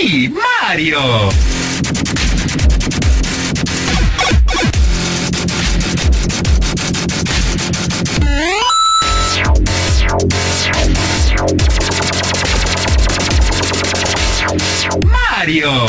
Mario! Mario.